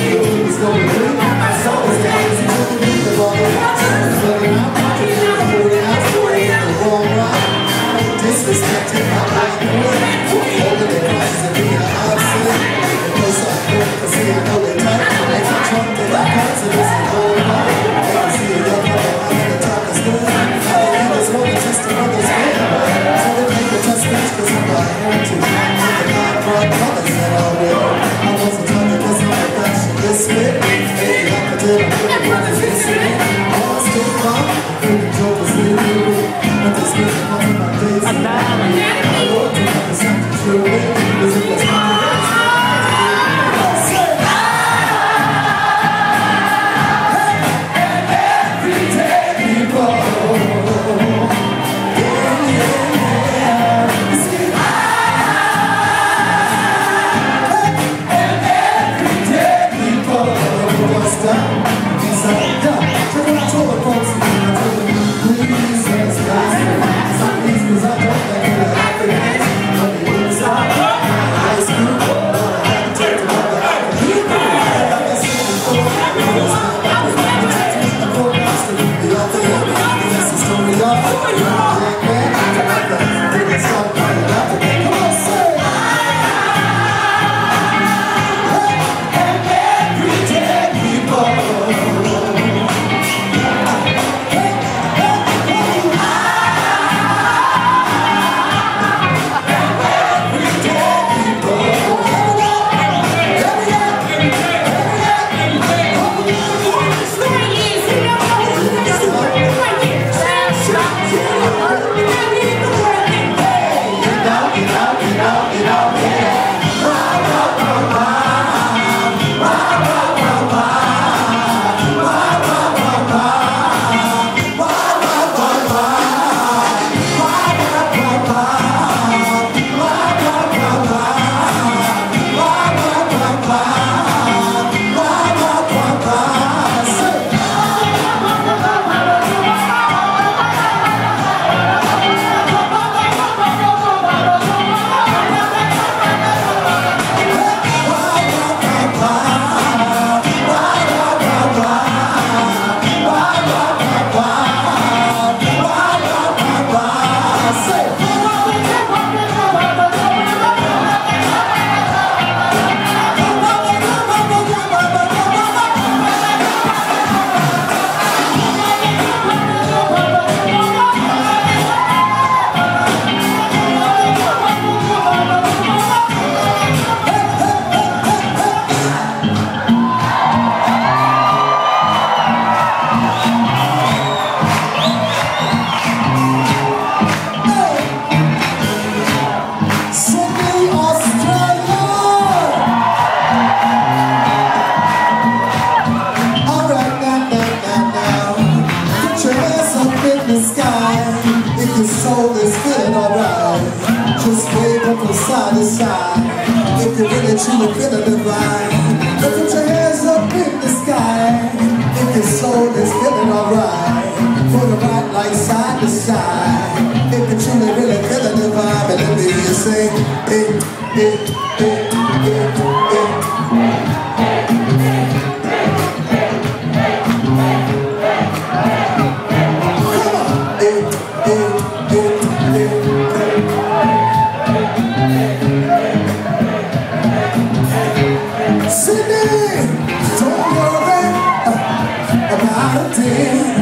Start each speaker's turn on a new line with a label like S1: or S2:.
S1: you. 150 can really truly feel the divine. look at put your hands up in the sky if your soul is feeling alright. put the right light side to side. If you truly really feeling the vibe, and let me hear you sing it, it, it. about a day.